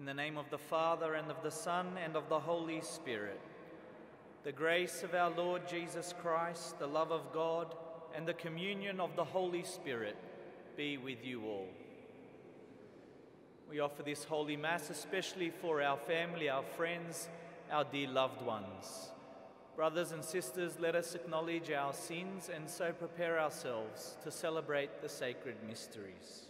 In the name of the Father, and of the Son, and of the Holy Spirit, the grace of our Lord Jesus Christ, the love of God, and the communion of the Holy Spirit be with you all. We offer this Holy Mass especially for our family, our friends, our dear loved ones. Brothers and sisters, let us acknowledge our sins and so prepare ourselves to celebrate the sacred mysteries.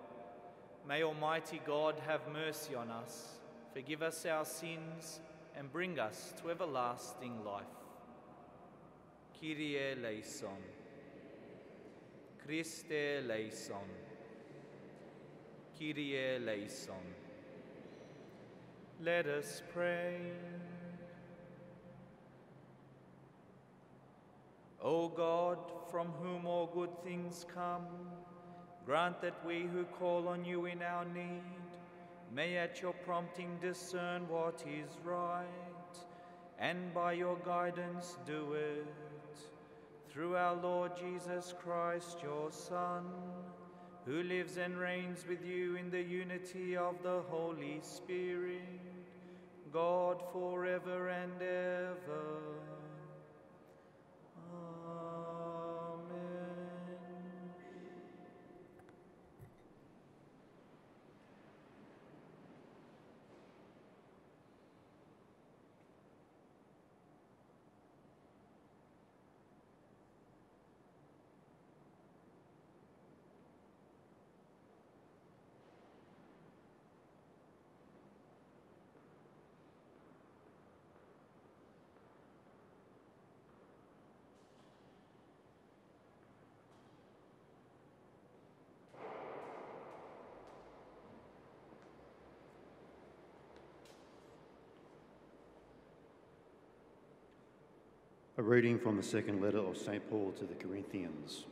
May Almighty God have mercy on us, forgive us our sins, and bring us to everlasting life. Kyrie eleison. Christe eleison. Kyrie eleison. Let us pray. O God, from whom all good things come, grant that we who call on you in our need may at your prompting discern what is right, and by your guidance do it. Through our Lord Jesus Christ, your Son, who lives and reigns with you in the unity of the Holy Spirit, God forever and ever. A reading from the second letter of St. Paul to the Corinthians.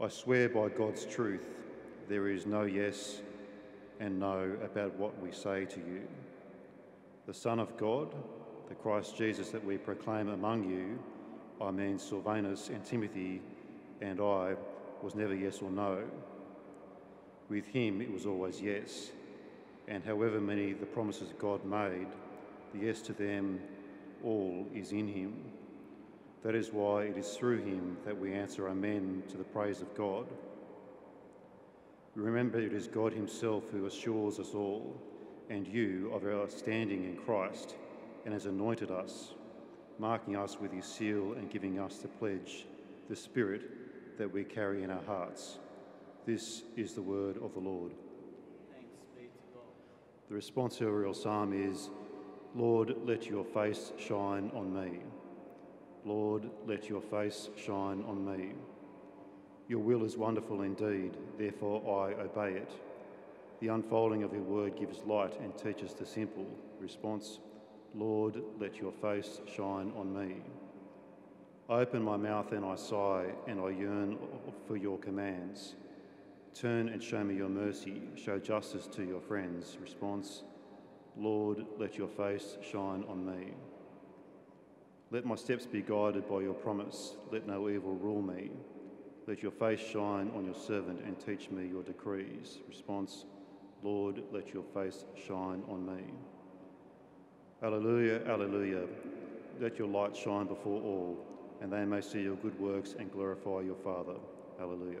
I swear by God's truth, there is no yes and no about what we say to you. The Son of God, the Christ Jesus that we proclaim among you, I mean Silvanus and Timothy and I, was never yes or no. With him it was always yes, and however many the promises God made, the yes to them all is in him. That is why it is through him that we answer Amen to the praise of God. Remember, it is God Himself who assures us all and you of our standing in Christ and has anointed us, marking us with His seal and giving us the pledge, the Spirit that we carry in our hearts. This is the word of the Lord. Thanks be to God. The responsorial psalm is Lord, let your face shine on me. Lord, let your face shine on me. Your will is wonderful indeed, therefore I obey it. The unfolding of your word gives light and teaches the simple. Response Lord, let your face shine on me. I open my mouth and I sigh, and I yearn for your commands. Turn and show me your mercy, show justice to your friends. Response Lord, let your face shine on me. Let my steps be guided by your promise. Let no evil rule me. Let your face shine on your servant and teach me your decrees. Response Lord, let your face shine on me. Alleluia, Alleluia. Let your light shine before all, and they may see your good works and glorify your Father. Alleluia.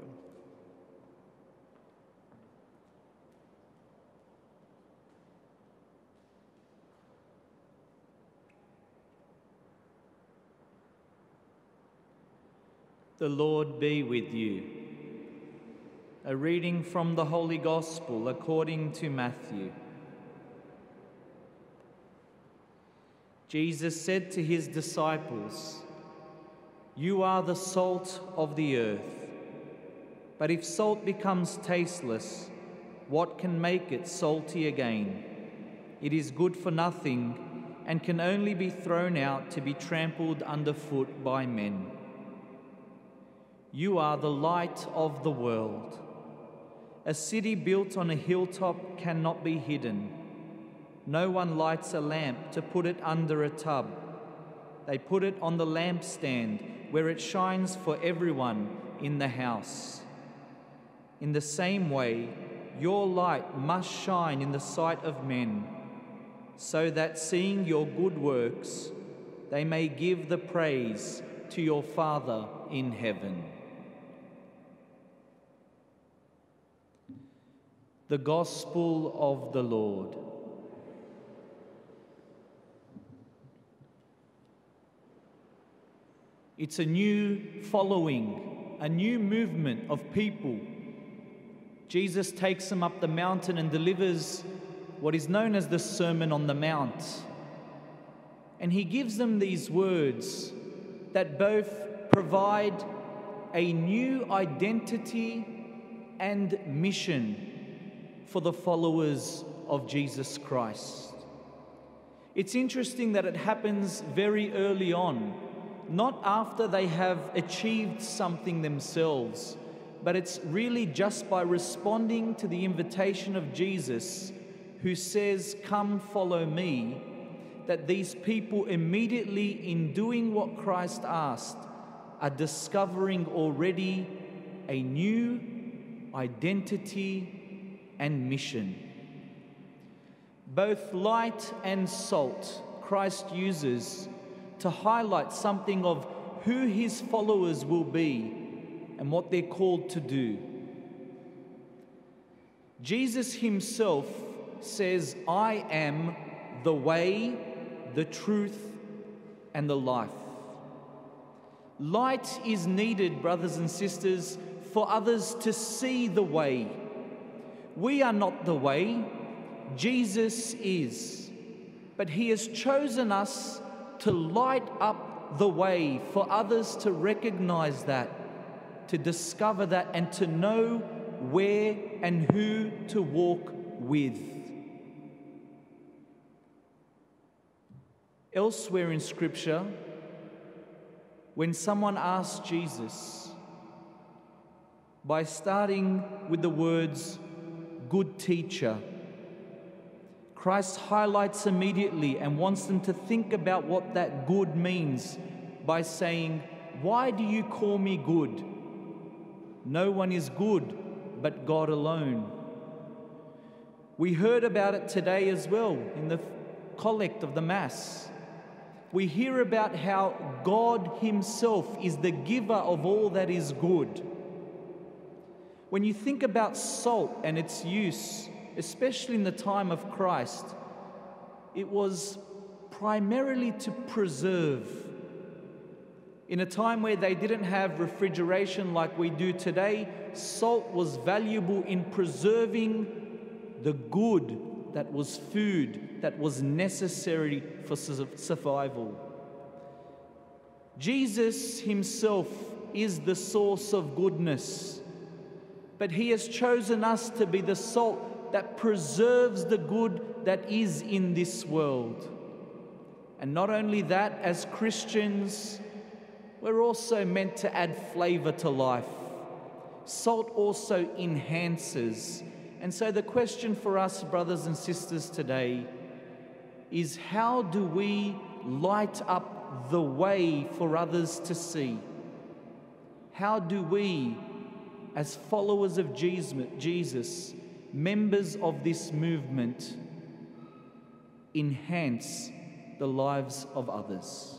The Lord be with you. A reading from the Holy Gospel according to Matthew. Jesus said to his disciples, You are the salt of the earth. But if salt becomes tasteless, what can make it salty again? It is good for nothing and can only be thrown out to be trampled underfoot by men. You are the light of the world. A city built on a hilltop cannot be hidden. No one lights a lamp to put it under a tub. They put it on the lampstand where it shines for everyone in the house. In the same way, your light must shine in the sight of men, so that seeing your good works, they may give the praise to your Father in heaven. The Gospel of the Lord. It's a new following, a new movement of people Jesus takes them up the mountain and delivers what is known as the Sermon on the Mount. And he gives them these words that both provide a new identity and mission for the followers of Jesus Christ. It's interesting that it happens very early on, not after they have achieved something themselves but it's really just by responding to the invitation of Jesus, who says, Come, follow me, that these people immediately, in doing what Christ asked, are discovering already a new identity and mission. Both light and salt Christ uses to highlight something of who his followers will be and what they're called to do. Jesus himself says, I am the way, the truth, and the life. Light is needed, brothers and sisters, for others to see the way. We are not the way, Jesus is. But He has chosen us to light up the way for others to recognize that to discover that and to know where and who to walk with. Elsewhere in Scripture, when someone asks Jesus, by starting with the words, good teacher, Christ highlights immediately and wants them to think about what that good means by saying, Why do you call me good? No one is good but God alone. We heard about it today as well in the collect of the Mass. We hear about how God Himself is the giver of all that is good. When you think about salt and its use, especially in the time of Christ, it was primarily to preserve in a time where they didn't have refrigeration like we do today, salt was valuable in preserving the good that was food that was necessary for survival. Jesus himself is the source of goodness, but he has chosen us to be the salt that preserves the good that is in this world. And not only that, as Christians, we're also meant to add flavour to life. Salt also enhances. And so, the question for us, brothers and sisters, today is how do we light up the way for others to see? How do we, as followers of Jesus, members of this movement, enhance the lives of others?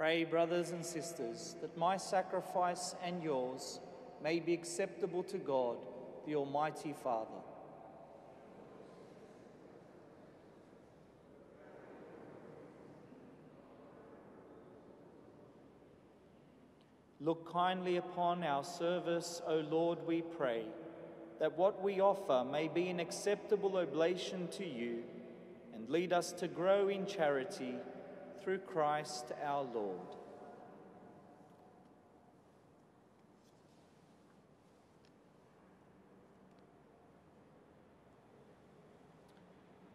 Pray, brothers and sisters, that my sacrifice and yours may be acceptable to God, the Almighty Father. Look kindly upon our service, O Lord, we pray, that what we offer may be an acceptable oblation to you and lead us to grow in charity through Christ our Lord.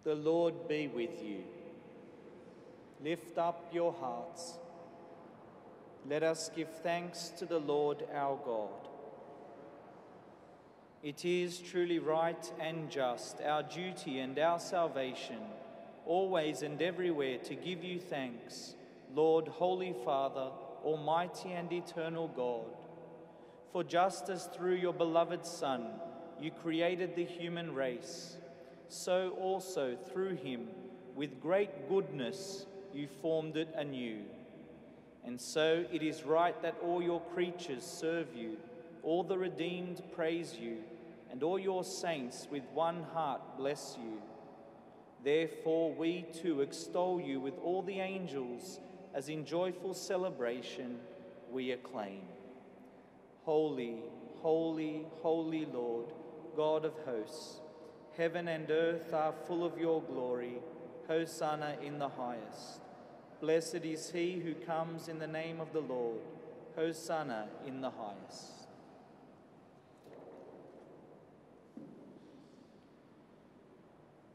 The Lord be with you. Lift up your hearts. Let us give thanks to the Lord our God. It is truly right and just, our duty and our salvation, always and everywhere to give you thanks, Lord, Holy Father, Almighty and eternal God. For just as through your beloved Son you created the human race, so also through him, with great goodness, you formed it anew. And so it is right that all your creatures serve you, all the redeemed praise you, and all your saints with one heart bless you. Therefore, we too extol you with all the angels, as in joyful celebration we acclaim. Holy, holy, holy Lord, God of hosts, heaven and earth are full of your glory. Hosanna in the highest. Blessed is he who comes in the name of the Lord. Hosanna in the highest.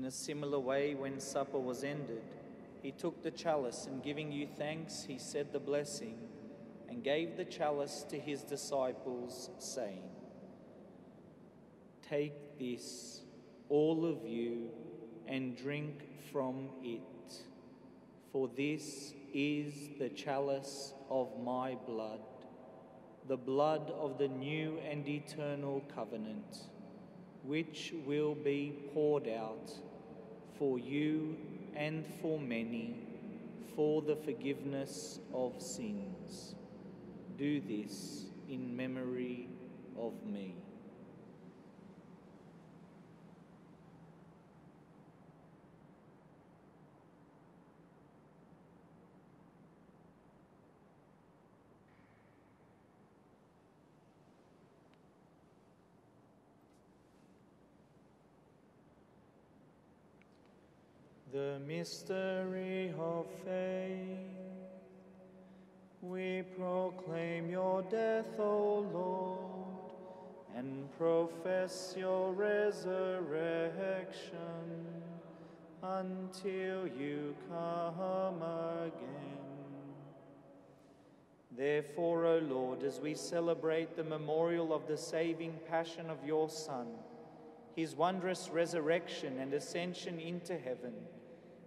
In a similar way, when supper was ended, he took the chalice, and giving you thanks, he said the blessing, and gave the chalice to his disciples, saying, Take this, all of you, and drink from it, for this is the chalice of my blood, the blood of the new and eternal covenant, which will be poured out for you and for many for the forgiveness of sins. Do this in memory of me. The mystery of faith. We proclaim your death, O Lord, and profess your resurrection until you come again. Therefore, O Lord, as we celebrate the memorial of the saving passion of your Son, his wondrous resurrection and ascension into heaven,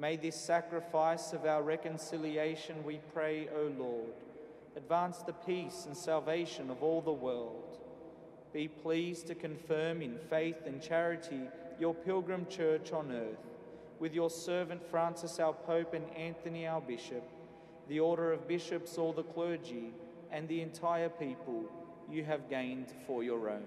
May this sacrifice of our reconciliation, we pray, O Lord, advance the peace and salvation of all the world. Be pleased to confirm in faith and charity your pilgrim church on earth, with your servant Francis our Pope and Anthony our Bishop, the order of bishops, all the clergy, and the entire people you have gained for your own.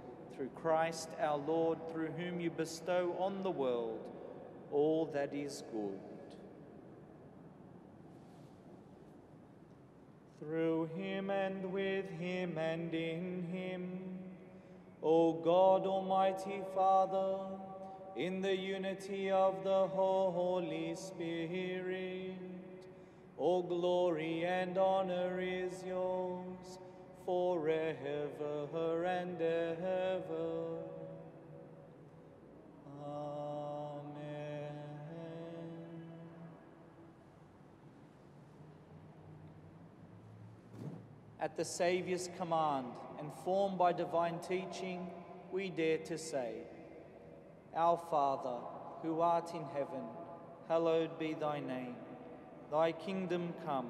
through Christ our Lord, through whom you bestow on the world all that is good. Through him and with him and in him, O God, Almighty Father, in the unity of the Holy Spirit, all glory and honor is yours forever and ever. Amen. At the Saviour's command and formed by divine teaching, we dare to say, Our Father, who art in heaven, hallowed be thy name. Thy kingdom come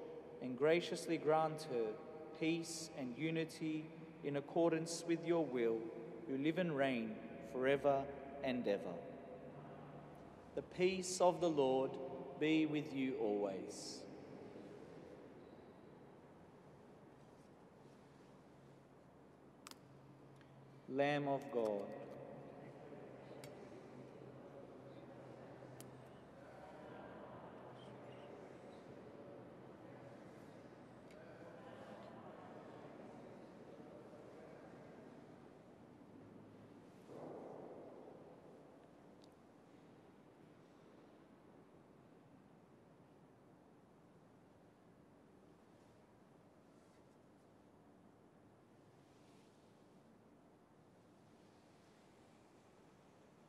and graciously grant her peace and unity in accordance with your will, who live and reign forever and ever. The peace of the Lord be with you always. Lamb of God.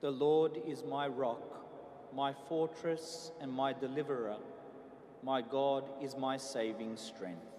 The Lord is my rock, my fortress, and my deliverer. My God is my saving strength.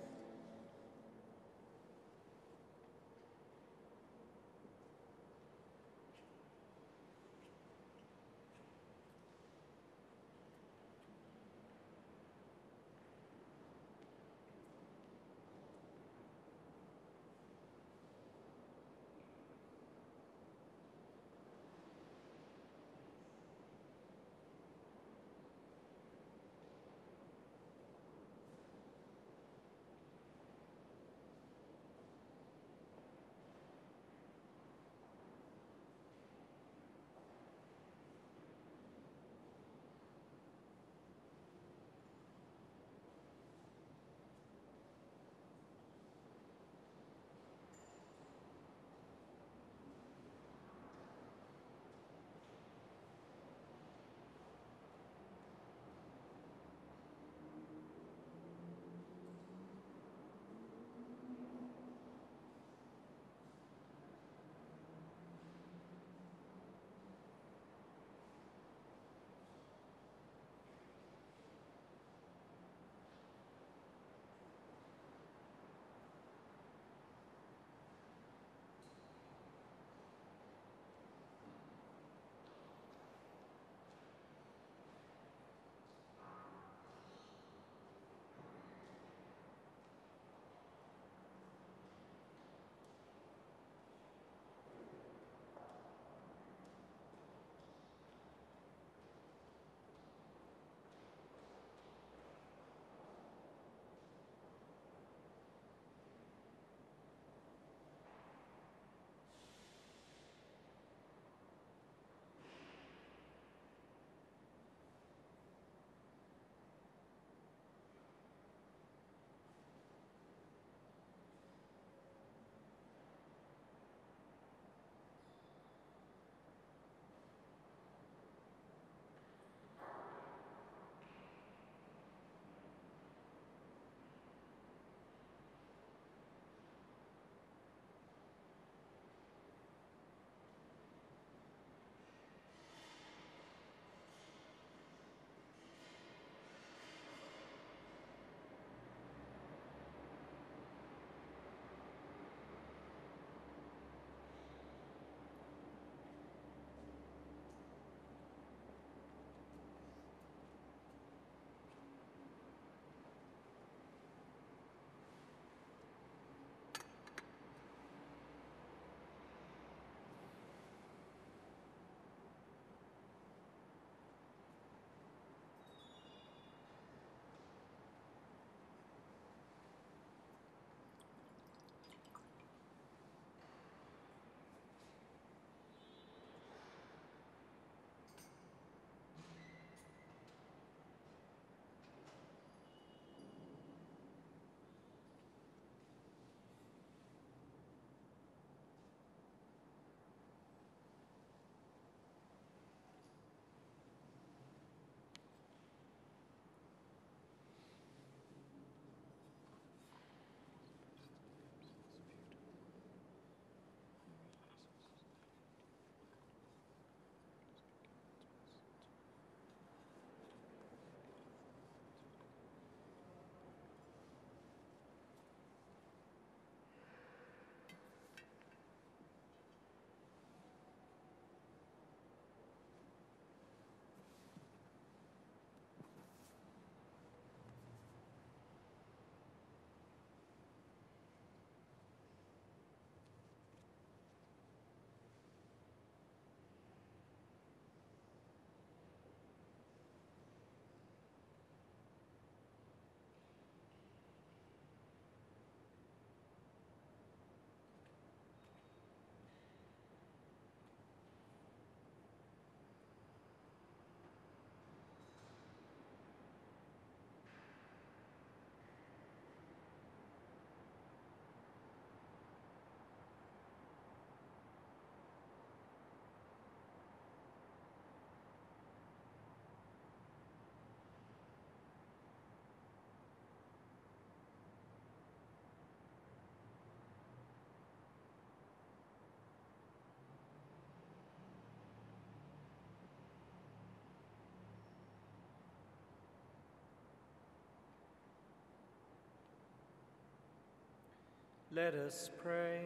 Let us pray.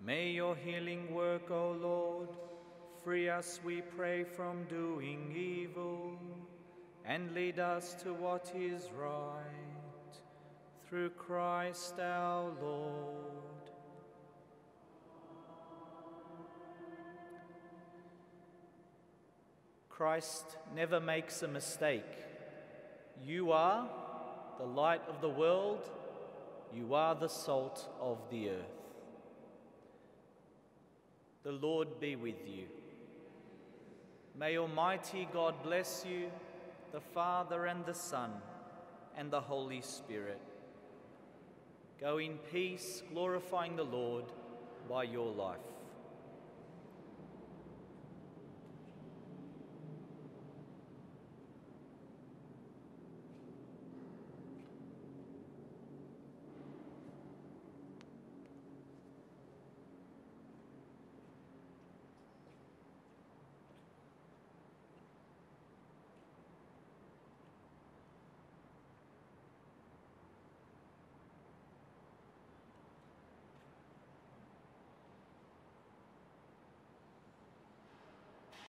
May your healing work, O Lord, free us, we pray, from doing evil and lead us to what is right. Through Christ our Lord. Christ never makes a mistake. You are the light of the world, you are the salt of the earth. The Lord be with you. May Almighty God bless you, the Father and the Son and the Holy Spirit. Go in peace, glorifying the Lord by your life.